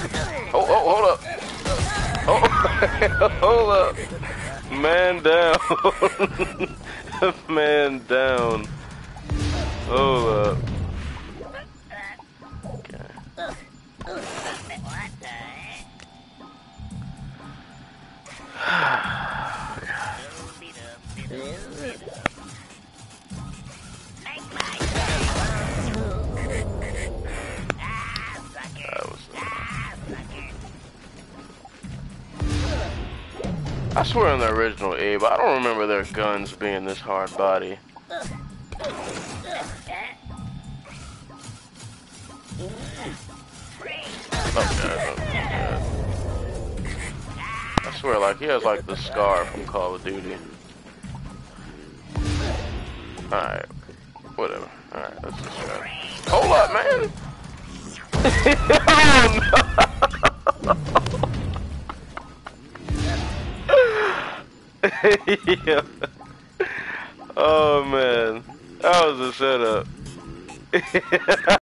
Oh, oh, hold up. Oh, hold up. Man down. Man down. Hold up. Oh, I swear in the original Abe, I don't remember their guns being this hard body. I swear, like, he has, like, the scar from Call of Duty. Alright. Whatever. Alright, let's just try. Hold up, man! oh, no! yeah. Oh, man. That was a setup.